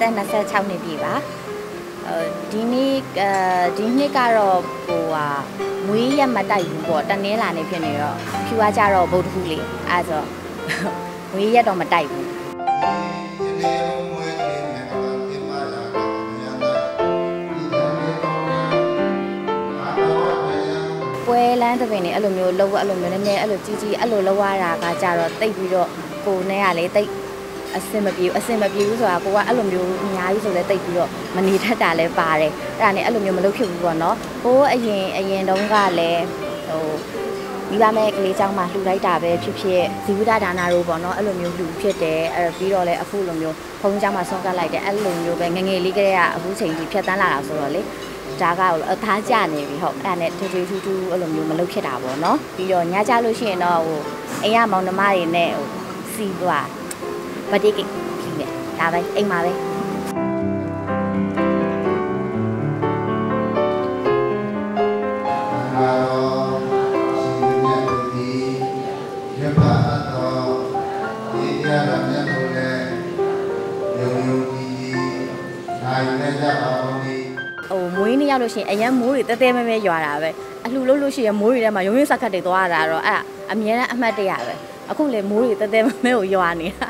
သက်26နှစ်ပြည့်ပါအဲဒီနေ့အဲဒီနှစ်ကတော့ဟိုဟာမွေးရက်မတိုက်ဘူးပေါ့တနင်းလာနေဖြစ်နေတော့ဖြူအားကြတော့ဗုဒ္ဓဟူးလေးအဲဆိုမွေးရက်တော့မတိုက်ဘူးပွဲလန်းတဲ့ပင်နေအဲ့လိုမျိုးလောက်အဲ့လိုမျိုးနည်းနည်းအဲ့လိုကြီးကြီးအဲ့လိုလောက်ရတာကကြတော့တိတ်ပြီးတော့ကိုနဲ့ကလေတိတ် အစင်မပြေဘူးအစင်မပြေဘူးဆိုတာကိုကအဲ့လိုမျိုးအများကြီးဆိုလဲတိတ်ပြီးတော့မနေတတ်တာလဲပါတယ်အဲ့ဒါနဲ့အဲ့လိုမျိုးမလုပ်ဖြစ်ဘူးပေါ့နော်ဟိုးအရင်အရင်တုန်းကလည်းဟိုမိဘမဲ့ကလေးเจ้าမှာလှူလိုက်တာပဲဖြစ်ဖြစ်ဇီဝဒဒါနာတို့ပေါ့နော်အဲ့လိုမျိုးလှူဖြစ်တယ်အဲ့ပြီးတော့လည်းအခုလိုမျိုးဘုံเจ้าမှာဆွန့်ကပ်လိုက်တယ်အဲ့လိုမျိုးပဲငငယ်လေးကလေးကအခုချိန်ကြီးဖြတ်တန်းလာတာဆိုတော့လေဒါကအသားကျနေပြီဟုတ်အဲ့ဒါနဲ့ထွေထွေထူးထူးအဲ့လိုမျိုးမလုပ်ဖြစ်တာပေါ့နော်ပြီးတော့ညကြလို့ရှိရင်တော့ဟိုအိမ်ရမောင်နှမတွေနဲ့ဟိုစီသွား ဗတိကိကြီးပဲဒါပဲအိမ်မှာပဲဟိုမွေးနေ့ရောက်လို့ရှိရင်အရန်မိုးတွေတဲတဲမဲမဲရွာတာပဲအလှလို့လို့ရှိရင်မိုးတွေထဲမှာရုံရုံဆက်ခတ်တွေသွားရတာတော့အဲ့အမြဲတမ်းအမှတ်တရပဲအခုလေမိုးတွေတဲတဲမဲမဲကိုရွာနေတာ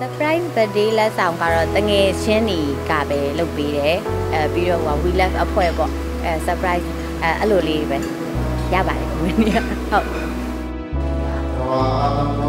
surprise birthday လက်ဆောင်ကတော့တငယ်ချင်းညီကပဲလုပ်ပေးတယ်အဲပြီးတော့ဟို we love အဖွဲ့ပေါ့အဲ surprise အဲအဲ့လိုလေးပဲရပါတယ်ဝင်းနေဟုတ် Doa alam doa